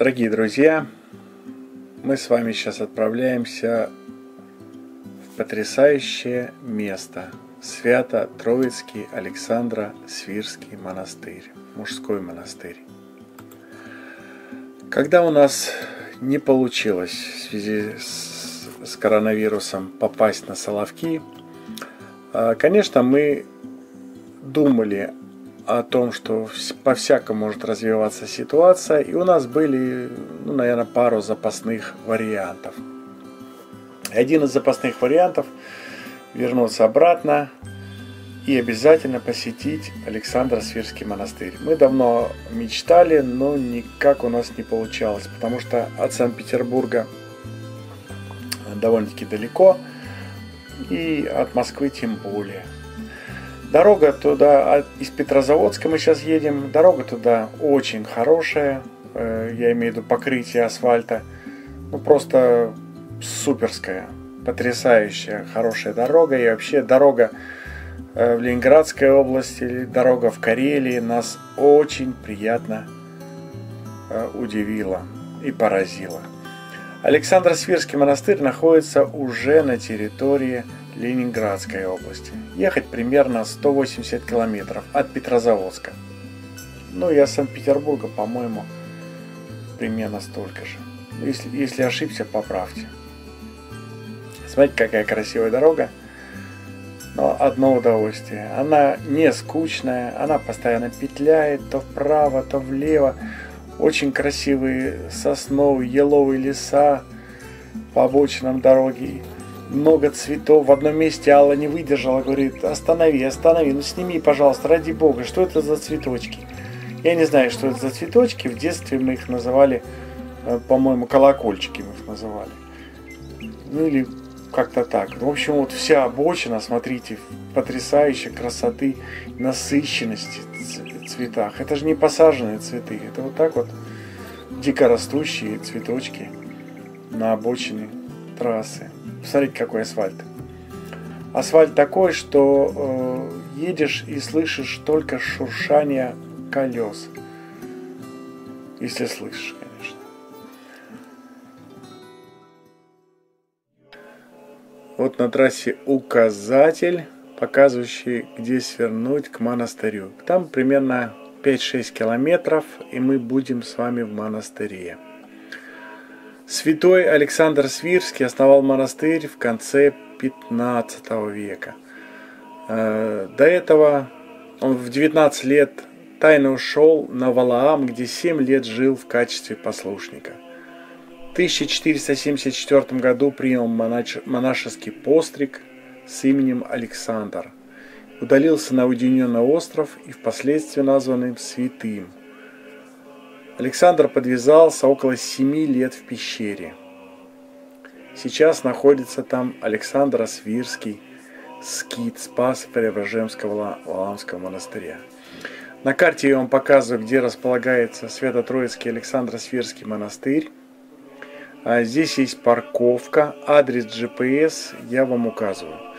Дорогие друзья, мы с вами сейчас отправляемся в потрясающее место Свято-Троицкий Александра Свирский монастырь, мужской монастырь. Когда у нас не получилось в связи с, с коронавирусом попасть на Соловки, а, конечно, мы думали о том, что по-всякому может развиваться ситуация, и у нас были, ну, наверное, пару запасных вариантов. Один из запасных вариантов вернуться обратно и обязательно посетить Александр Свирский монастырь. Мы давно мечтали, но никак у нас не получалось, потому что от Санкт-Петербурга довольно-таки далеко, и от Москвы тем более – Дорога туда, из Петрозаводска мы сейчас едем, дорога туда очень хорошая, э, я имею в виду покрытие асфальта, ну просто суперская, потрясающая, хорошая дорога, и вообще дорога э, в Ленинградской области, дорога в Карелии нас очень приятно э, удивила и поразила. Александр Свирский монастырь находится уже на территории Ленинградской области. Ехать примерно 180 километров от Петрозаводска. Ну и от Санкт-Петербурга, по-моему, примерно столько же. Если, если ошибся, поправьте. Смотрите, какая красивая дорога. Но одно удовольствие. Она не скучная, она постоянно петляет то вправо, то влево. Очень красивые сосновые, еловые леса по обочинам дороги много цветов. В одном месте Алла не выдержала, говорит, останови, останови, ну сними, пожалуйста, ради бога, что это за цветочки? Я не знаю, что это за цветочки, в детстве мы их называли, э, по-моему, колокольчики мы их называли. Ну или как-то так. В общем, вот вся обочина, смотрите, потрясающей красоты, насыщенности цветах. Это же не посаженные цветы, это вот так вот дикорастущие цветочки на обочине трассы. Посмотрите, какой асфальт. Асфальт такой, что э, едешь и слышишь только шуршание колес. Если слышишь, конечно. Вот на трассе указатель, показывающий, где свернуть к монастырю. Там примерно 5-6 километров, и мы будем с вами в монастыре. Святой Александр Свирский основал монастырь в конце 15 века. Э, до этого он в 19 лет тайно ушел на Валаам, где 7 лет жил в качестве послушника. В 1474 году принял монашеский постриг с именем Александр. Удалился на уединенный остров и впоследствии названным святым – Александр подвязался около семи лет в пещере. Сейчас находится там Александр Освирский, скит Спас Преображенского Валаамского монастыря. На карте я вам показываю, где располагается Свято-Троицкий Александр Освирский монастырь. А здесь есть парковка, адрес GPS я вам указываю.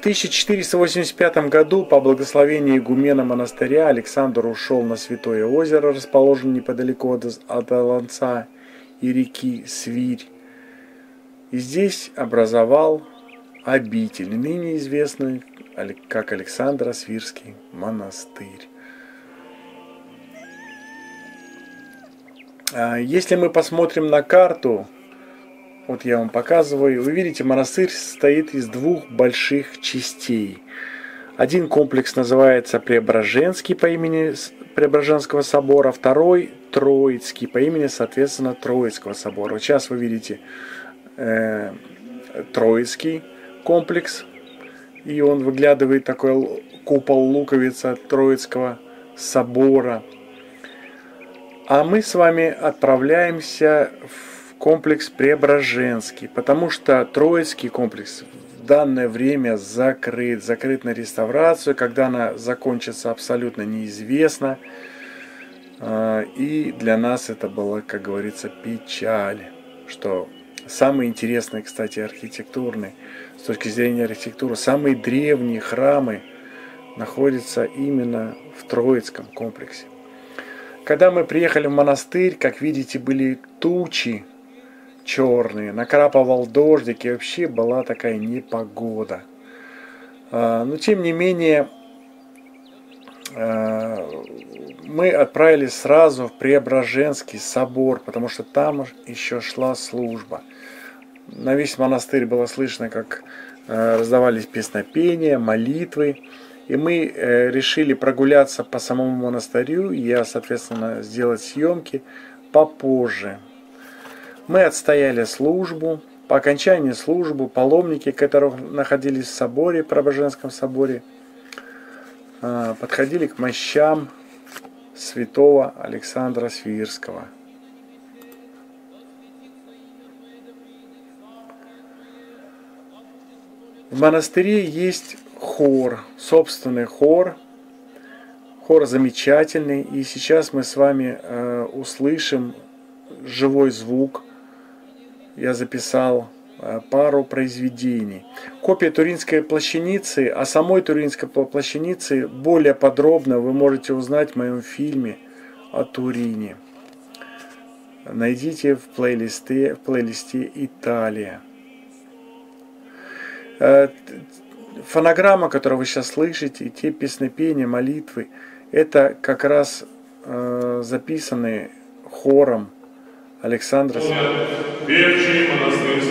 В 1485 году по благословению игумена монастыря Александр ушел на Святое озеро, расположенное неподалеку от Аланца и реки Свирь. И здесь образовал обитель, ныне известный как Александр Свирский монастырь. А если мы посмотрим на карту, вот я вам показываю. Вы видите, монастырь состоит из двух больших частей. Один комплекс называется Преображенский по имени Преображенского собора, второй Троицкий по имени, соответственно, Троицкого собора. Вот сейчас вы видите э, Троицкий комплекс, и он выглядывает такой купол луковица Троицкого собора. А мы с вами отправляемся в комплекс Преображенский, потому что Троицкий комплекс в данное время закрыт, закрыт на реставрацию, когда она закончится абсолютно неизвестно. А, и для нас это было, как говорится, печаль, что самые интересные, кстати, архитектурные, с точки зрения архитектуры, самые древние храмы находятся именно в Троицком комплексе. когда мы приехали в монастырь, как видите, были тучи черные, накрапывал дождик, и вообще была такая непогода. А, но тем не менее, а, мы отправились сразу в Преображенский собор, потому что там еще шла служба. На весь монастырь было слышно, как а, раздавались песнопения, молитвы. И мы э, решили прогуляться по самому монастырю. Я, соответственно, сделать съемки попозже. Мы отстояли службу. По окончании службы паломники, которые находились в соборе, Преображенском соборе, а, подходили к мощам святого Александра Свирского. В монастыре есть хор, собственный хор. Хор замечательный. И сейчас мы с вами э, услышим живой звук. Я записал э, пару произведений. Копия Туринской плащаницы, о самой Туринской плащанице более подробно вы можете узнать в моем фильме о Турине. Найдите в плейлисте, в плейлисте «Италия». Э, фонограмма, которую вы сейчас слышите, те песнопения, молитвы, это как раз э, записаны хором Александра. Певчий монастырского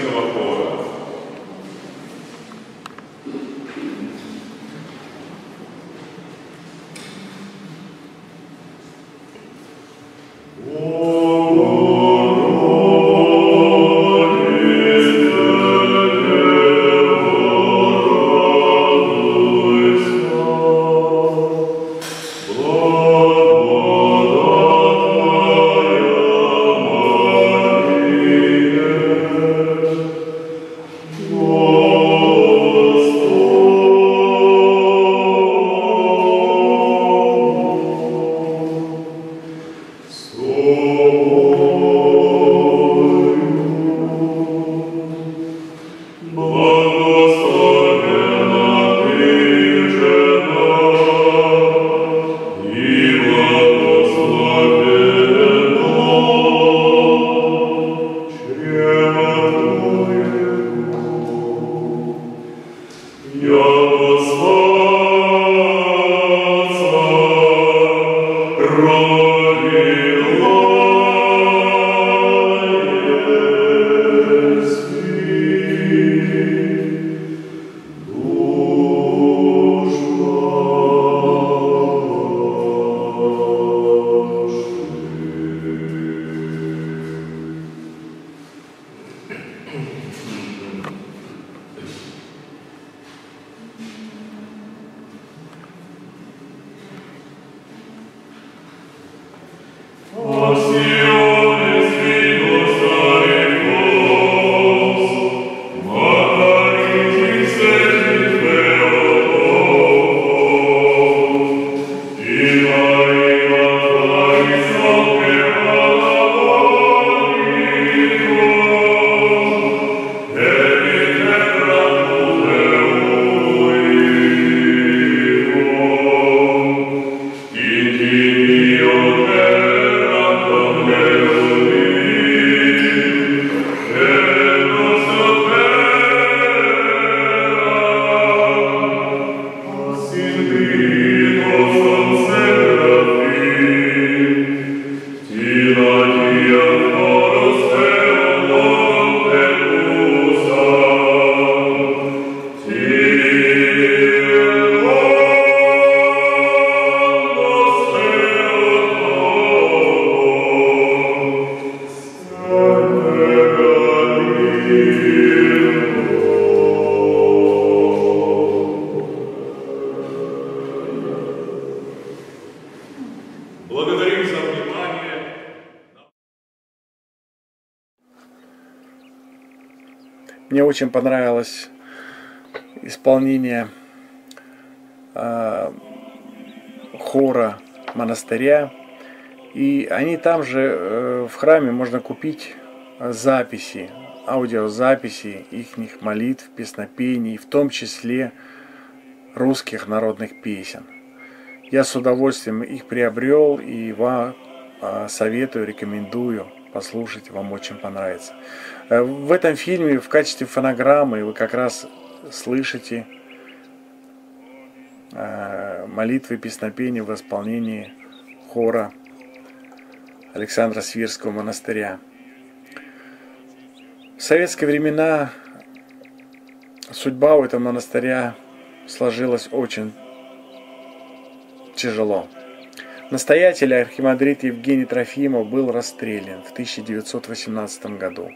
Мне очень понравилось исполнение э, хора монастыря. И они там же э, в храме можно купить записи, аудиозаписи их молитв, песнопений, в том числе русских народных песен. Я с удовольствием их приобрел и вам э, советую, рекомендую послушать, вам очень понравится. Э, в этом фильме в качестве фонограммы вы как раз слышите э, молитвы и песнопения в исполнении хора Александра Свирского монастыря. В советские времена судьба у этого монастыря сложилась очень тяжело. Настоятель архимандрит Евгений Трофимов был расстрелян в 1918 году.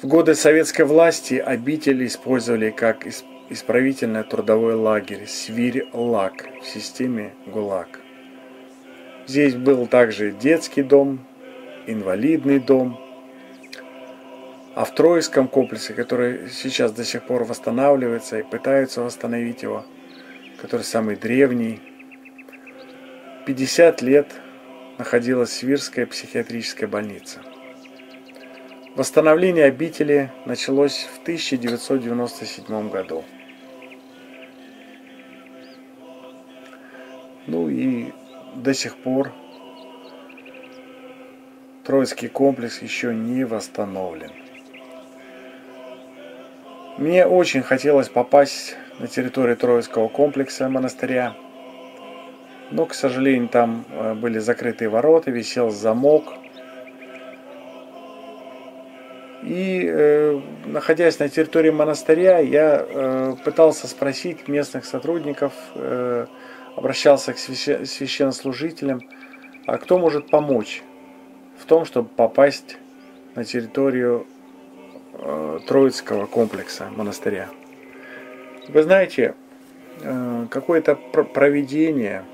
В годы советской власти обители использовали как исправительный трудовой лагерь Свирь-Лак в системе ГУЛАГ. Здесь был также детский дом, инвалидный дом. А в Троицком комплексе, который сейчас до сих пор восстанавливается и пытаются восстановить его, который самый древний, 50 лет находилась Свирская психиатрическая больница. Восстановление обители началось в 1997 году. Ну и до сих пор Троицкий комплекс еще не восстановлен. Мне очень хотелось попасть на территорию Троицкого комплекса монастыря, но, к сожалению, там э, были закрытые ворота, висел замок. И, э, находясь на территории монастыря, я э, пытался спросить местных сотрудников, э, обращался к священнослужителям, а кто может помочь в том, чтобы попасть на территорию э, Троицкого комплекса монастыря. Вы знаете, э, какое-то проведение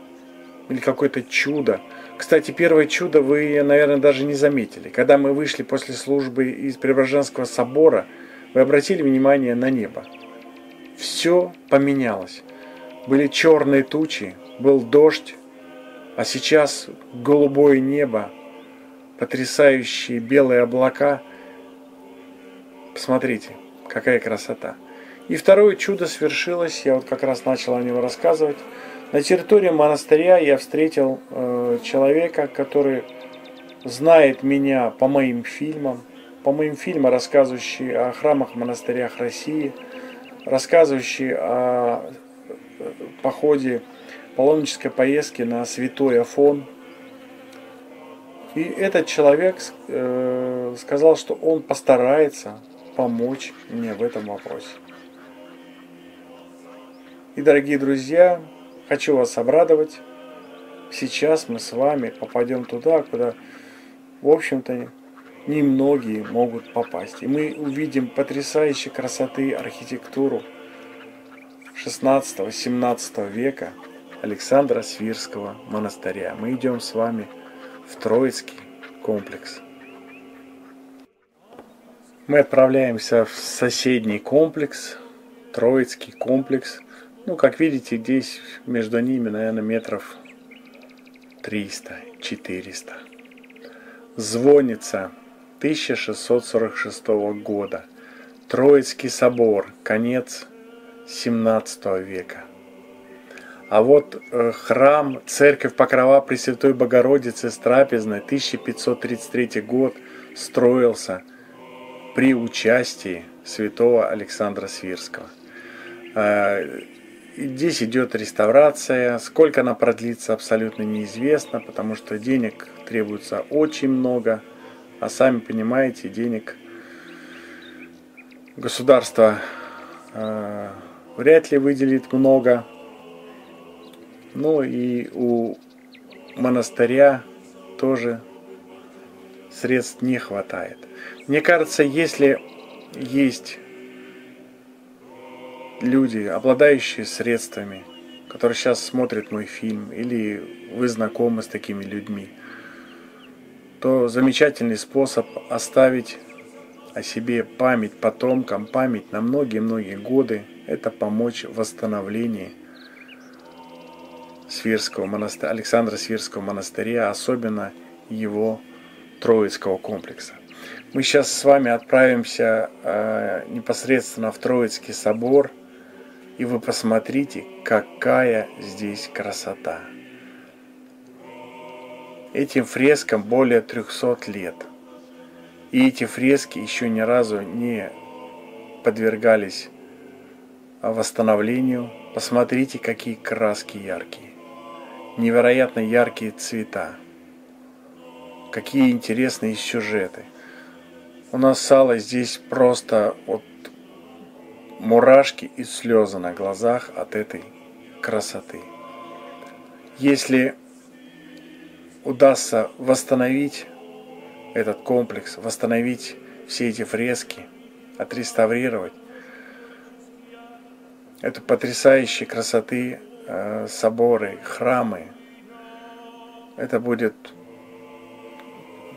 или какое-то чудо. Кстати, первое чудо вы, наверное, даже не заметили. Когда мы вышли после службы из Преображенского собора, вы обратили внимание на небо. Все поменялось были черные тучи, был дождь, а сейчас голубое небо, потрясающие белые облака. Посмотрите, какая красота. И второе чудо свершилось, я вот как раз начал о нем рассказывать. На территории монастыря я встретил э, человека, который знает меня по моим фильмам, по моим фильмам, рассказывающие о храмах, монастырях России, рассказывающие о походе паломнической поездки на Святой Афон. И этот человек э, сказал, что он постарается помочь мне в этом вопросе. И, дорогие друзья, хочу вас обрадовать. Сейчас мы с вами попадем туда, куда, в общем-то, немногие могут попасть. И мы увидим потрясающей красоты архитектуру 16-17 века Александра Свирского монастыря. Мы идем с вами в Троицкий комплекс. Мы отправляемся в соседний комплекс, Троицкий комплекс. Ну, как видите, здесь между ними, наверное, метров 300-400. Звонится 1646 года. Троицкий собор, конец 17 века. А вот э, храм, церковь Покрова Пресвятой Богородицы с трапезной 1533 год строился при участии святого Александра Свирского. Здесь идет реставрация. Сколько она продлится, абсолютно неизвестно, потому что денег требуется очень много. А сами понимаете, денег государство э, вряд ли выделит много. Ну и у монастыря тоже средств не хватает. Мне кажется, если есть люди, обладающие средствами, которые сейчас смотрят мой фильм, или вы знакомы с такими людьми, то замечательный способ оставить о себе память потомкам, память на многие-многие годы – это помочь в восстановлении Свирского монастыря, Александра Свирского монастыря, особенно его Троицкого комплекса. Мы сейчас с вами отправимся э, непосредственно в Троицкий собор, и вы посмотрите, какая здесь красота. Этим фрескам более 300 лет. И эти фрески еще ни разу не подвергались восстановлению. Посмотрите, какие краски яркие. Невероятно яркие цвета. Какие интересные сюжеты. У нас сало здесь просто вот мурашки и слезы на глазах от этой красоты. Если удастся восстановить этот комплекс, восстановить все эти фрески, отреставрировать, это потрясающие красоты э, соборы, храмы. Это будет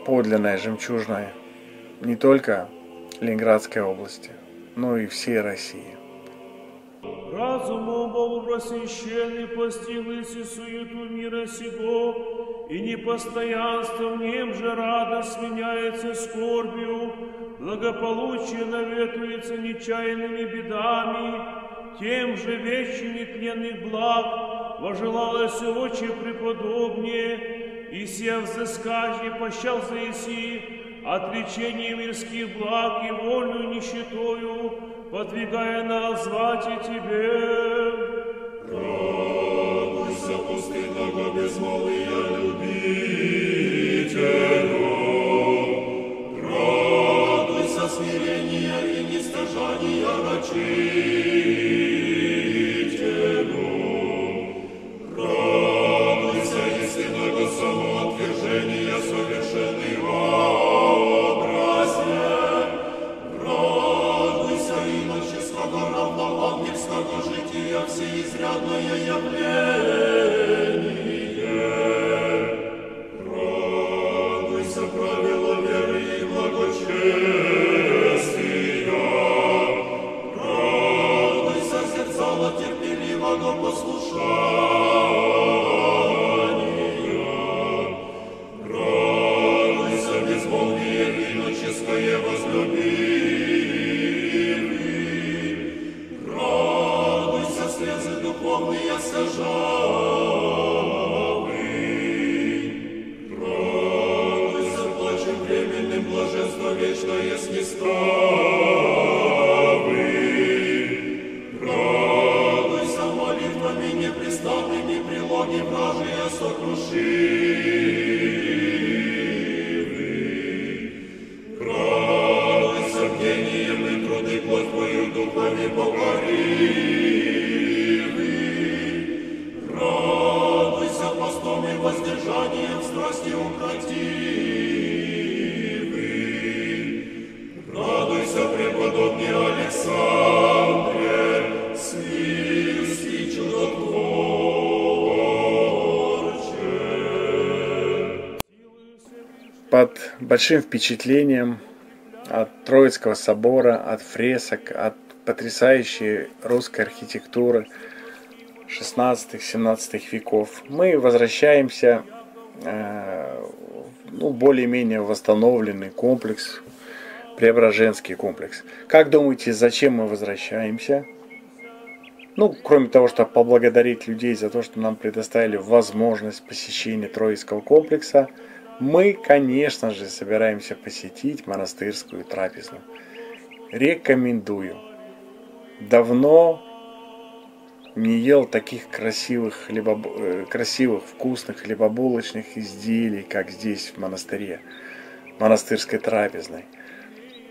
подлинная жемчужная не только Ленинградской области, но и всей России. Разумом Богу просвященный постиглась и суету мира сего, и непостоянство в нем же радость сменяется скорбью, благополучие наветуется нечаянными бедами, тем же вещи нетленных благ вожелалось очи преподобнее, и сев взыскать не пощал за Иси, отречение мирских благ и вольную нищетою, подвигая нас звать и Тебе. Радуйся, пустынного безмолвия любителю, Радуйся, слезы духовные сожалы. Большим впечатлением от Троицкого собора, от фресок, от потрясающей русской архитектуры 16-17 веков, мы возвращаемся э, ну, более-менее восстановленный комплекс, Преображенский комплекс. Как думаете, зачем мы возвращаемся? Ну, кроме того, чтобы поблагодарить людей за то, что нам предоставили возможность посещения Троицкого комплекса, мы, конечно же, собираемся посетить монастырскую трапезную. Рекомендую. Давно не ел таких красивых, хлебо, э, красивых вкусных хлебобулочных изделий, как здесь, в монастыре, монастырской трапезной.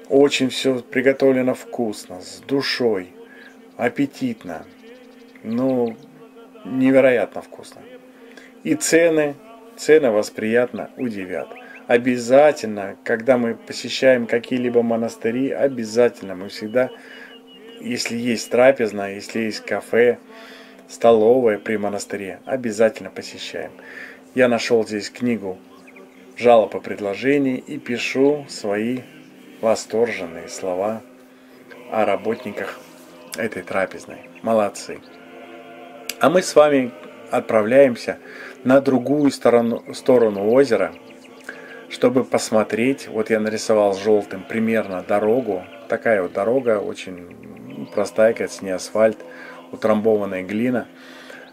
Очень все приготовлено вкусно, с душой, аппетитно. Ну, невероятно вкусно. И цены, цены вас приятно удивят. Обязательно, когда мы посещаем какие-либо монастыри, обязательно мы всегда, если есть трапезная, если есть кафе, столовая при монастыре, обязательно посещаем. Я нашел здесь книгу жалоб и предложений и пишу свои восторженные слова о работниках этой трапезной. Молодцы. А мы с вами отправляемся на другую сторону, сторону озера, чтобы посмотреть. Вот я нарисовал желтым примерно дорогу. Такая вот дорога, очень простая, кажется, не асфальт, утрамбованная глина.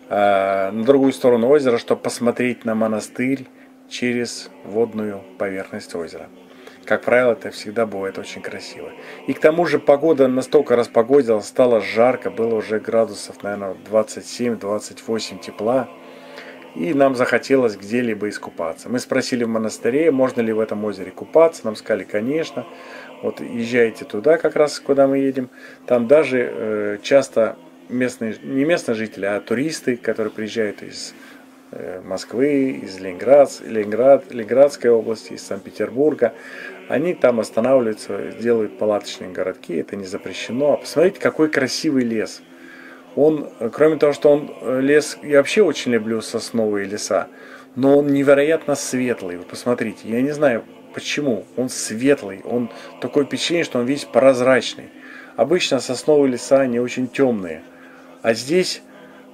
А, на другую сторону озера, чтобы посмотреть на монастырь через водную поверхность озера. Как правило, это всегда бывает очень красиво. И к тому же погода настолько распогодилась, стало жарко, было уже градусов, наверное, 27-28 тепла. И нам захотелось где-либо искупаться. Мы спросили в монастыре, можно ли в этом озере купаться. Нам сказали, конечно. Вот езжайте туда, как раз куда мы едем. Там даже э, часто местные, не местные жители, а туристы, которые приезжают из э, Москвы, из Ленинград, Ленинград, Ленинградской области, из Санкт-Петербурга, они там останавливаются, делают палаточные городки, это не запрещено. А посмотрите, какой красивый лес. Он, кроме того, что он э, лес, я вообще очень люблю сосновые леса, но он невероятно светлый. Вы посмотрите, я не знаю почему, он светлый, он такое впечатление, что он весь прозрачный. Обычно сосновые леса, они очень темные, а здесь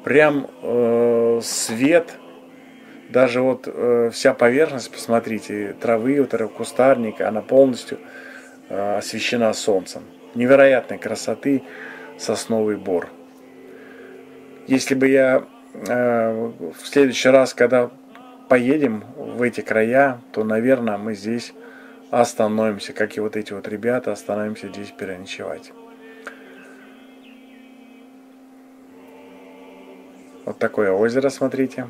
прям э, свет, даже вот э, вся поверхность, посмотрите, травы, вот этого кустарника, она полностью э, освещена солнцем. Невероятной красоты сосновый бор. Если бы я э, в следующий раз, когда поедем в эти края, то, наверное, мы здесь остановимся, как и вот эти вот ребята, остановимся здесь переночевать. Вот такое озеро, смотрите.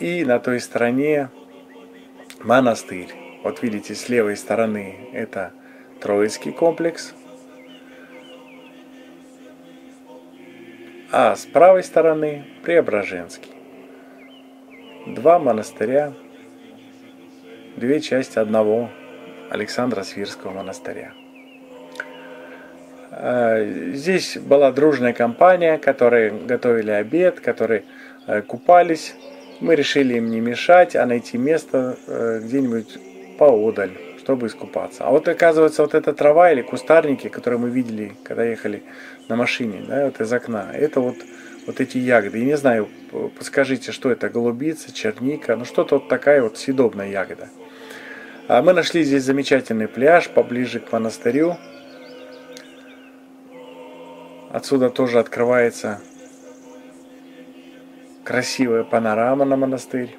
И на той стороне монастырь. Вот видите, с левой стороны это Троицкий комплекс – а с правой стороны Преображенский. Два монастыря, две части одного Александра Свирского монастыря. А, здесь была дружная компания, которые готовили обед, которые э, купались. Мы решили им не мешать, а найти место э, где-нибудь поодаль чтобы искупаться. А вот оказывается, вот эта трава или кустарники, которые мы видели, когда ехали на машине, да, вот из окна, это вот, вот эти ягоды. И не знаю, подскажите, что это, голубица, черника, ну что-то вот такая вот съедобная ягода. А мы нашли здесь замечательный пляж поближе к монастырю. Отсюда тоже открывается красивая панорама на монастырь.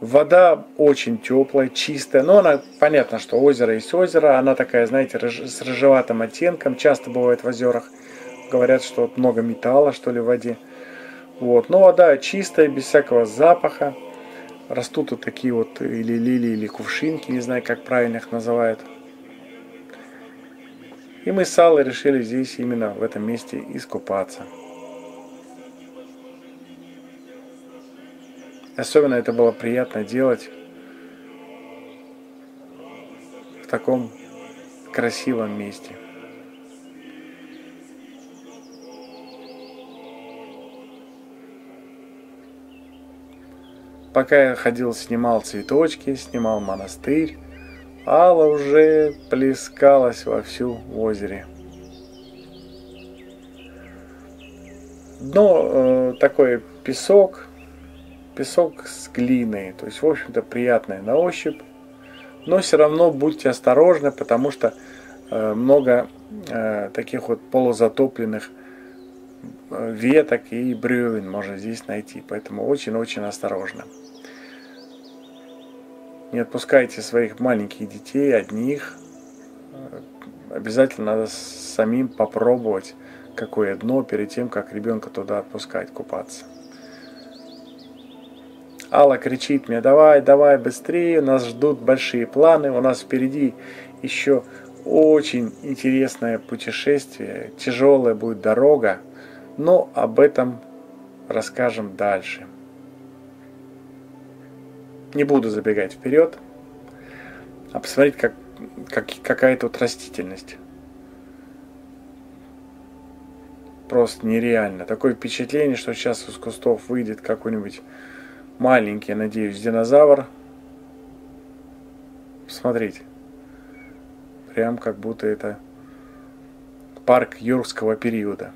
Вода очень теплая, чистая. Но она, понятно, что озеро есть озеро. Она такая, знаете, с рыжеватым оттенком. Часто бывает в озерах. Говорят, что много металла, что ли, в воде. Вот. Но вода чистая, без всякого запаха. Растут вот такие вот или лилии, или кувшинки, не знаю, как правильно их называют. И мы с Аллой решили здесь, именно в этом месте, искупаться. Особенно это было приятно делать в таком красивом месте. Пока я ходил, снимал цветочки, снимал монастырь, Алла уже плескалась вовсю в озере. Дно э, такой песок, песок с глиной, то есть, в общем-то, приятное на ощупь. Но все равно будьте осторожны, потому что э, много э, таких вот полузатопленных э, веток и бревен можно здесь найти. Поэтому очень-очень осторожно. Не отпускайте своих маленьких детей одних. Обязательно надо самим попробовать, какое дно, перед тем, как ребенка туда отпускать купаться. Алла кричит мне, давай, давай быстрее, нас ждут большие планы, у нас впереди еще очень интересное путешествие, тяжелая будет дорога, но об этом расскажем дальше. Не буду забегать вперед, а посмотреть, как, как, какая тут растительность. Просто нереально. Такое впечатление, что сейчас из кустов выйдет какой-нибудь маленький, надеюсь, динозавр. Смотрите. Прям как будто это парк юрского периода.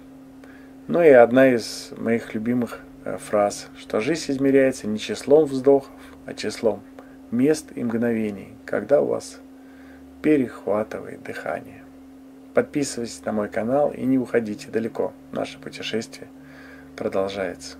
Ну и одна из моих любимых э, фраз, что жизнь измеряется не числом вздохов, а числом мест и мгновений, когда у вас перехватывает дыхание. Подписывайтесь на мой канал и не уходите далеко. Наше путешествие продолжается.